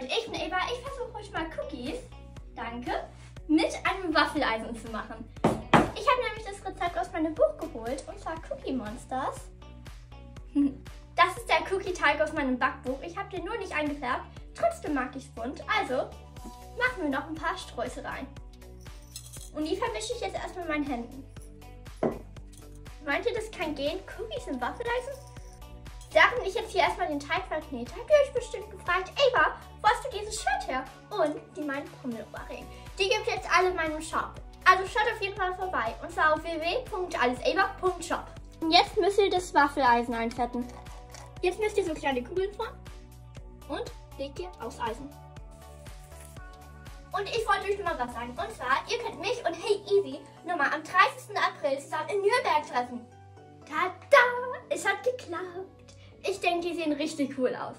Leute, ich bin Eva. Ich versuche heute mal Cookies, danke, mit einem Waffeleisen zu machen. Ich habe nämlich das Rezept aus meinem Buch geholt, und zwar Cookie Monsters. Das ist der Cookie-Teig aus meinem Backbuch. Ich habe den nur nicht eingefärbt. Trotzdem mag ich es bunt. Also machen wir noch ein paar Sträuße rein. Und die vermische ich jetzt erstmal mit meinen Händen. Meint ihr, das kann gehen? Cookies im Waffeleisen? Während ich jetzt hier erstmal den Teig verknete, habt ihr euch bestimmt gefragt, Eva, Und die meinen Pommelohrring. Die gibt es jetzt alle in meinem Shop. Also schaut auf jeden Fall vorbei. Und zwar auf www.alleseva.shop. Und jetzt müsst ihr das Waffeleisen einfetten. Jetzt müsst ihr so kleine Kugeln formen und legt ihr aufs Eisen. Und ich wollte euch noch mal was sagen. Und zwar, ihr könnt mich und Hey Easy nochmal am 30. April zusammen in Nürnberg treffen. Tada! Es hat geklappt. Ich denke, die sehen richtig cool aus.